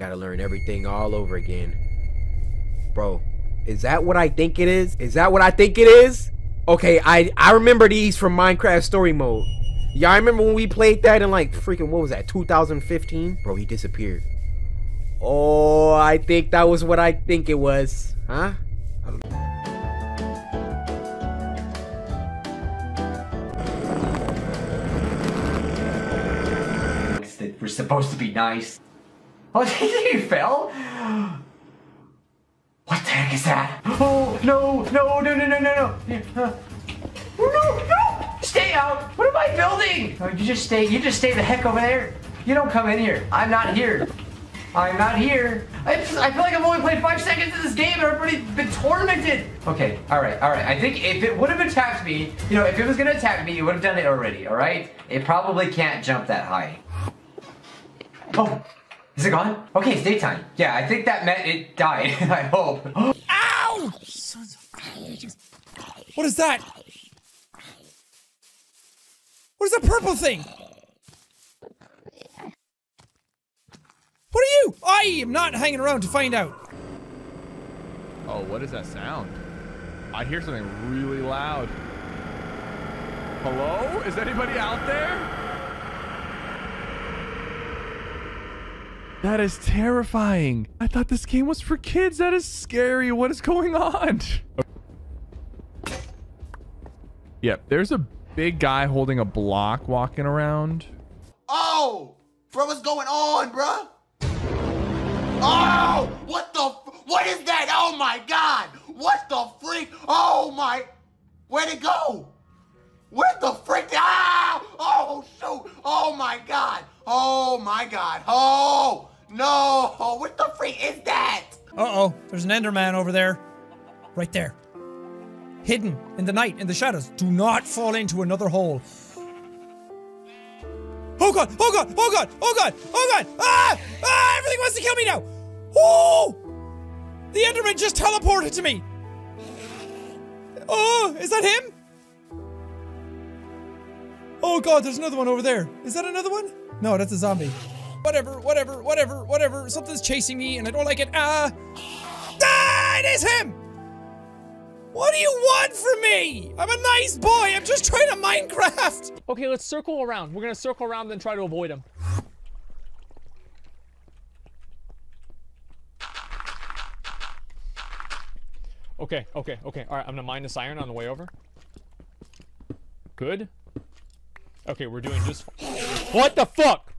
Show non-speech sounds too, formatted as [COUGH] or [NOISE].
gotta learn everything all over again. Bro, is that what I think it is? Is that what I think it is? Okay, I I remember these from Minecraft Story Mode. Yeah, I remember when we played that in like freaking what was that 2015? Bro, he disappeared. Oh, I think that was what I think it was. Huh? We're supposed to be nice. [LAUGHS] Oh, you fell? What the heck is that? Oh, no, no, no, no, no, no, no. Uh, no, no! Stay out! What am I building? Oh, you just stay, you just stay the heck over there. You don't come in here. I'm not here. I'm not here. I, just, I feel like I've only played five seconds of this game and I've already been tormented. Okay, all right, all right. I think if it would have attacked me, you know, if it was gonna attack me, it would have done it already, all right? It probably can't jump that high. Oh, is it gone? Okay, it's daytime. Yeah, I think that meant it died, [LAUGHS] I hope. [GASPS] Ow! Sons of... What is that? What is that purple thing? What are you? I am not hanging around to find out. Oh, what is that sound? I hear something really loud. Hello? Is anybody out there? That is terrifying. I thought this game was for kids. That is scary. What is going on? [LAUGHS] Yep, there's a big guy holding a block walking around. Oh, bro, what's going on, bro? Oh, what the? What is that? Oh my God! What the freak? Oh my! Where'd it go? Where the freak? Ah! Oh shoot! Oh my God! Oh my God! Oh no! What the freak is that? Uh-oh, there's an Enderman over there. Right there. Hidden in the night, in the shadows. Do not fall into another hole. Oh god! Oh god! Oh god! Oh god! Oh god! Ah! Ah! Everything wants to kill me now! Oh! The Enderman just teleported to me! Oh! Is that him? Oh god, there's another one over there. Is that another one? No, that's a zombie. Whatever, whatever, whatever, whatever. Something's chasing me and I don't like it. Ah! Ah! It is him! What do you want from me? I'm a nice boy. I'm just trying to Minecraft. Okay, let's circle around. We're gonna circle around then try to avoid him. Okay, okay, okay. All right, I'm gonna mine this iron on the way over. Good. Okay, we're doing just. What the fuck?